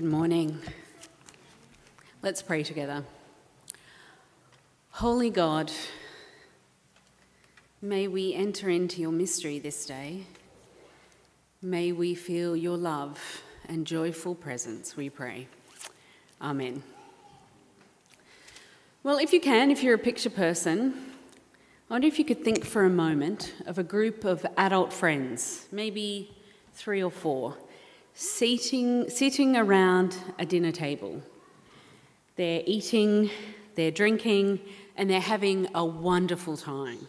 Good morning. Let's pray together. Holy God, may we enter into your mystery this day. May we feel your love and joyful presence, we pray. Amen. Well, if you can, if you're a picture person, I wonder if you could think for a moment of a group of adult friends, maybe three or four, seating, sitting around a dinner table. They're eating, they're drinking, and they're having a wonderful time.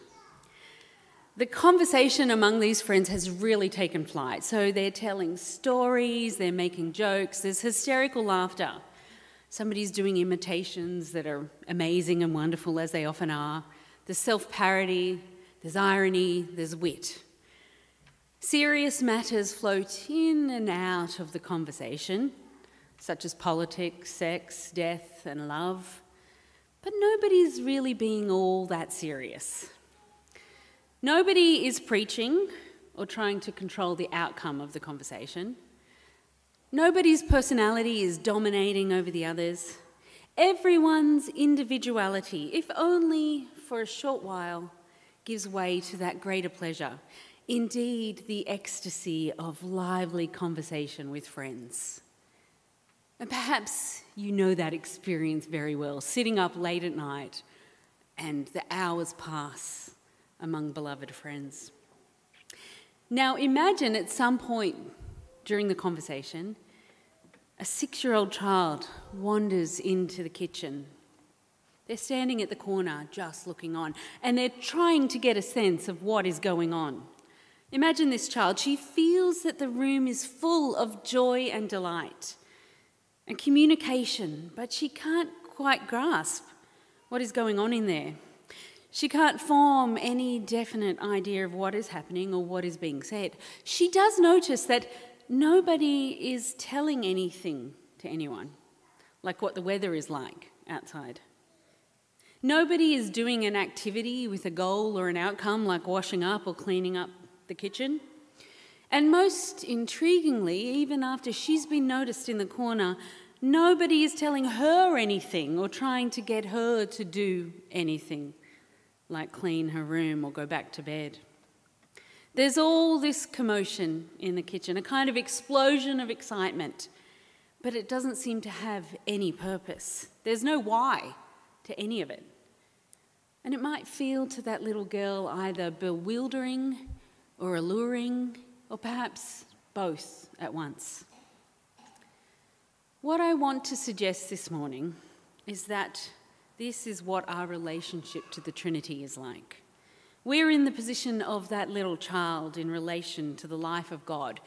The conversation among these friends has really taken flight. So they're telling stories, they're making jokes, there's hysterical laughter. Somebody's doing imitations that are amazing and wonderful, as they often are. There's self parody, there's irony, there's wit. Serious matters float in and out of the conversation, such as politics, sex, death, and love, but nobody's really being all that serious. Nobody is preaching or trying to control the outcome of the conversation. Nobody's personality is dominating over the others. Everyone's individuality, if only for a short while, gives way to that greater pleasure indeed the ecstasy of lively conversation with friends. And perhaps you know that experience very well, sitting up late at night and the hours pass among beloved friends. Now imagine at some point during the conversation, a six year old child wanders into the kitchen. They're standing at the corner just looking on, and they're trying to get a sense of what is going on. Imagine this child. She feels that the room is full of joy and delight and communication, but she can't quite grasp what is going on in there. She can't form any definite idea of what is happening or what is being said. She does notice that nobody is telling anything to anyone, like what the weather is like outside. Nobody is doing an activity with a goal or an outcome, like washing up or cleaning up the kitchen. And most intriguingly, even after she's been noticed in the corner, nobody is telling her anything or trying to get her to do anything, like clean her room or go back to bed. There's all this commotion in the kitchen, a kind of explosion of excitement, but it doesn't seem to have any purpose. There's no why to any of it. And it might feel to that little girl either bewildering or alluring, or perhaps both at once. What I want to suggest this morning is that this is what our relationship to the Trinity is like. We're in the position of that little child in relation to the life of God,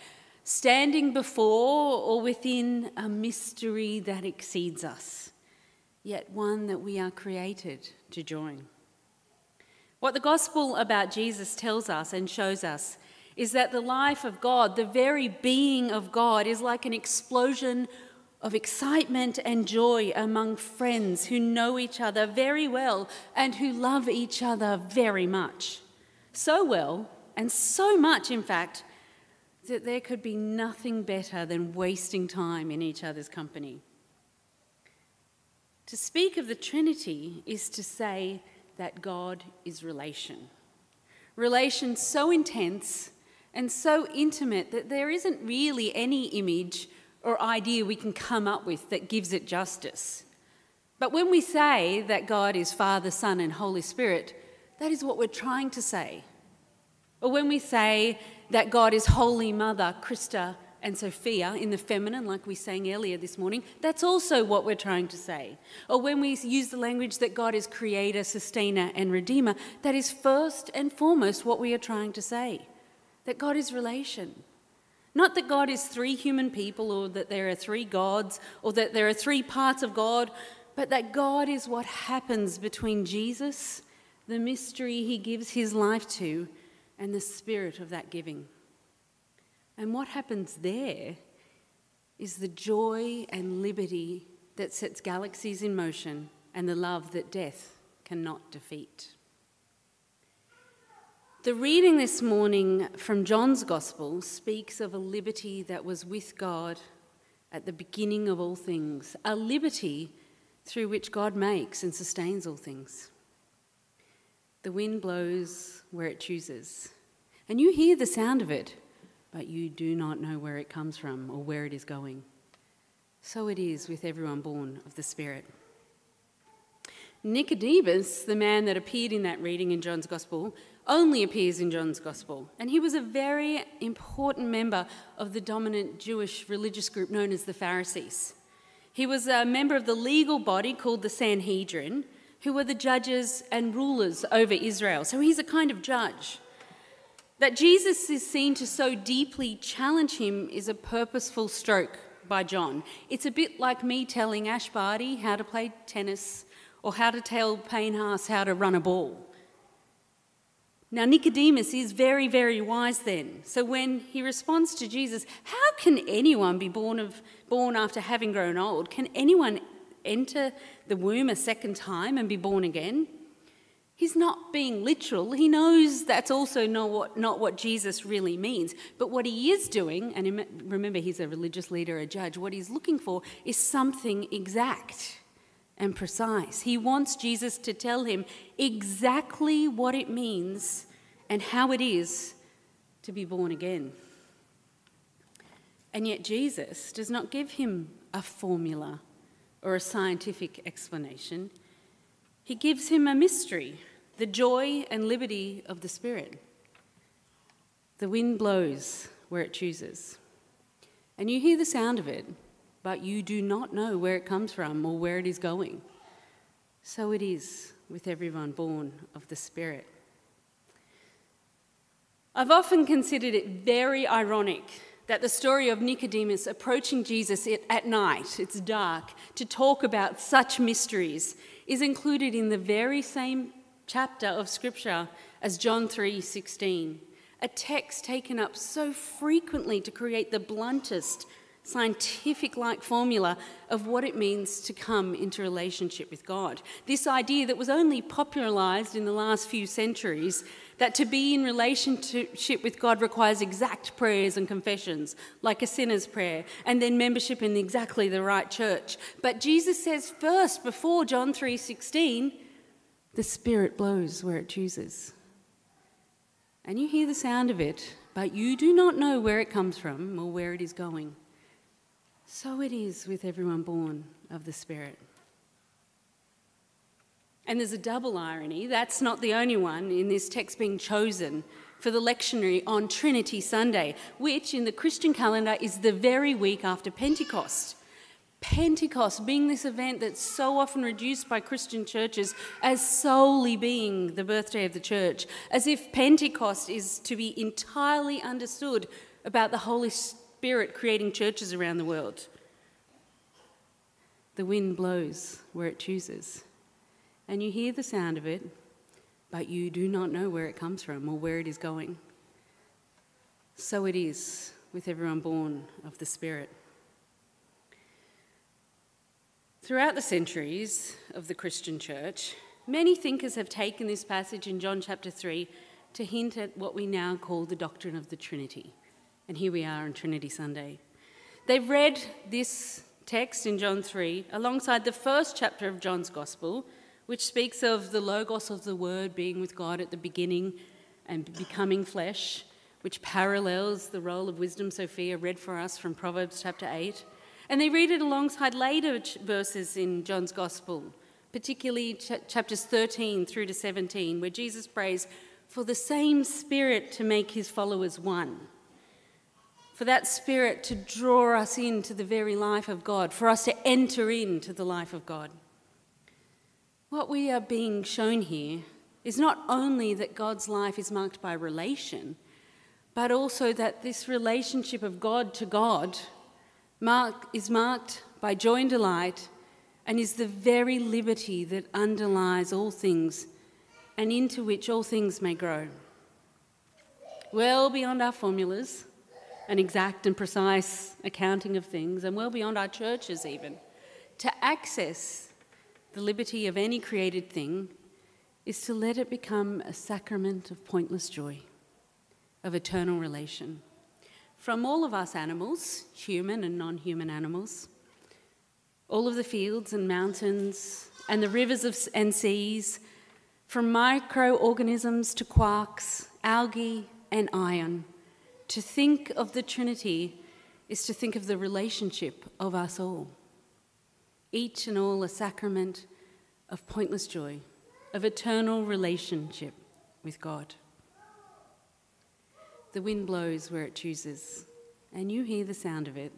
standing before or within a mystery that exceeds us, yet one that we are created to join. What the gospel about Jesus tells us and shows us is that the life of God, the very being of God, is like an explosion of excitement and joy among friends who know each other very well and who love each other very much. So well, and so much, in fact, that there could be nothing better than wasting time in each other's company. To speak of the Trinity is to say, that God is relation. Relation so intense and so intimate that there isn't really any image or idea we can come up with that gives it justice. But when we say that God is Father, Son, and Holy Spirit, that is what we're trying to say. Or when we say that God is Holy Mother, Christa, and Sophia in the feminine, like we sang earlier this morning, that's also what we're trying to say. Or when we use the language that God is creator, sustainer, and redeemer, that is first and foremost what we are trying to say that God is relation. Not that God is three human people or that there are three gods or that there are three parts of God, but that God is what happens between Jesus, the mystery he gives his life to, and the spirit of that giving. And what happens there is the joy and liberty that sets galaxies in motion and the love that death cannot defeat. The reading this morning from John's Gospel speaks of a liberty that was with God at the beginning of all things, a liberty through which God makes and sustains all things. The wind blows where it chooses, and you hear the sound of it, but you do not know where it comes from or where it is going. So it is with everyone born of the Spirit. Nicodemus, the man that appeared in that reading in John's Gospel, only appears in John's Gospel. And he was a very important member of the dominant Jewish religious group known as the Pharisees. He was a member of the legal body called the Sanhedrin, who were the judges and rulers over Israel. So he's a kind of judge. That Jesus is seen to so deeply challenge him is a purposeful stroke by John. It's a bit like me telling Ash Barty how to play tennis or how to tell Haas how to run a ball. Now, Nicodemus is very, very wise then. So when he responds to Jesus, how can anyone be born, of, born after having grown old? Can anyone enter the womb a second time and be born again? He's not being literal. He knows that's also not what, not what Jesus really means. But what he is doing, and remember, he's a religious leader, a judge, what he's looking for is something exact and precise. He wants Jesus to tell him exactly what it means and how it is to be born again. And yet, Jesus does not give him a formula or a scientific explanation. He gives him a mystery the joy and liberty of the Spirit. The wind blows where it chooses, and you hear the sound of it but you do not know where it comes from or where it is going. So it is with everyone born of the Spirit. I've often considered it very ironic that the story of Nicodemus approaching Jesus at night, it's dark, to talk about such mysteries is included in the very same chapter of scripture as John 3:16, a text taken up so frequently to create the bluntest scientific like formula of what it means to come into relationship with God. This idea that was only popularized in the last few centuries that to be in relationship with God requires exact prayers and confessions, like a sinner's prayer, and then membership in exactly the right church. But Jesus says first, before John 3:16, the Spirit blows where it chooses. And you hear the sound of it, but you do not know where it comes from or where it is going. So it is with everyone born of the Spirit. And there's a double irony. That's not the only one in this text being chosen for the lectionary on Trinity Sunday, which in the Christian calendar is the very week after Pentecost. Pentecost being this event that's so often reduced by Christian churches as solely being the birthday of the church, as if Pentecost is to be entirely understood about the Holy Spirit creating churches around the world. The wind blows where it chooses, and you hear the sound of it, but you do not know where it comes from or where it is going. So it is with everyone born of the Spirit. Throughout the centuries of the Christian church, many thinkers have taken this passage in John chapter 3 to hint at what we now call the doctrine of the Trinity. And here we are on Trinity Sunday. They've read this text in John 3 alongside the first chapter of John's Gospel, which speaks of the Logos of the Word being with God at the beginning and becoming flesh, which parallels the role of Wisdom Sophia read for us from Proverbs chapter 8. And they read it alongside later verses in John's Gospel, particularly ch- chapters 13 through to 17, where Jesus prays for the same Spirit to make his followers one for that Spirit to draw us into the very life of God, for us to enter into the life of God. What we are being shown here is not only that God's life is marked by relation, but also that this relationship of God to God mark, is marked by joy and delight and is the very liberty that underlies all things and into which all things may grow. Well beyond our formulas an exact and precise accounting of things, and well beyond our churches, even. To access the liberty of any created thing is to let it become a sacrament of pointless joy, of eternal relation. from all of us animals, human and non human animals, all of the fields and mountains and the rivers of, and seas, from microorganisms to quarks, algae, and iron. To think of the Trinity is to think of the relationship of us all. Each and all a sacrament of pointless joy, of eternal relationship with God. The wind blows where it chooses, and you hear the sound of it,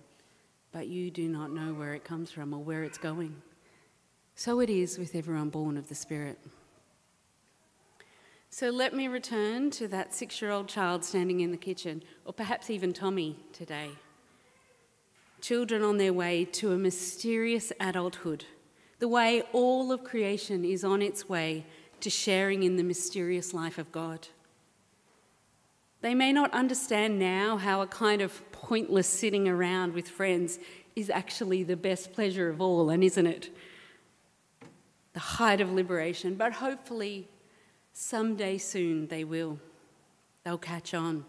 but you do not know where it comes from or where it's going. So it is with everyone born of the Spirit. So let me return to that six year old child standing in the kitchen, or perhaps even Tommy today. Children on their way to a mysterious adulthood, the way all of creation is on its way to sharing in the mysterious life of God. They may not understand now how a kind of pointless sitting around with friends is actually the best pleasure of all, and isn't it? The height of liberation, but hopefully someday soon they will. They'll catch on.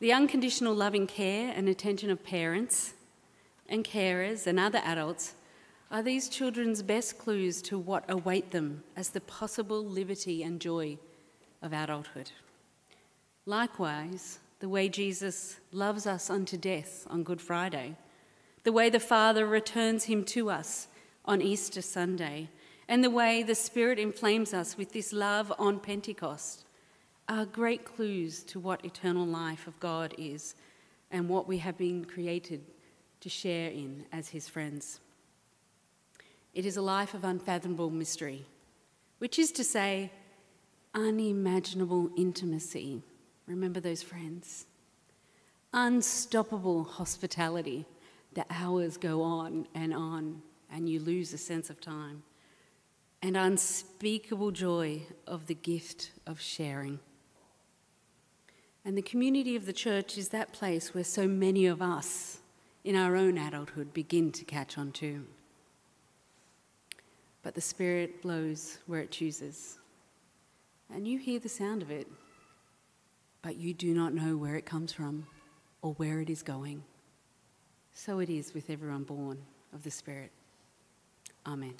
The unconditional loving care and attention of parents and carers and other adults are these children's best clues to what await them as the possible liberty and joy of adulthood. Likewise, the way Jesus loves us unto death on Good Friday, the way the Father returns him to us on Easter Sunday, and the way the Spirit inflames us with this love on Pentecost are great clues to what eternal life of God is and what we have been created to share in as his friends. It is a life of unfathomable mystery, which is to say, unimaginable intimacy Remember those friends. Unstoppable hospitality. The hours go on and on, and you lose a sense of time. And unspeakable joy of the gift of sharing. And the community of the church is that place where so many of us in our own adulthood begin to catch on to. But the Spirit blows where it chooses, and you hear the sound of it but you do not know where it comes from or where it is going. So it is with everyone born of the Spirit. Amen.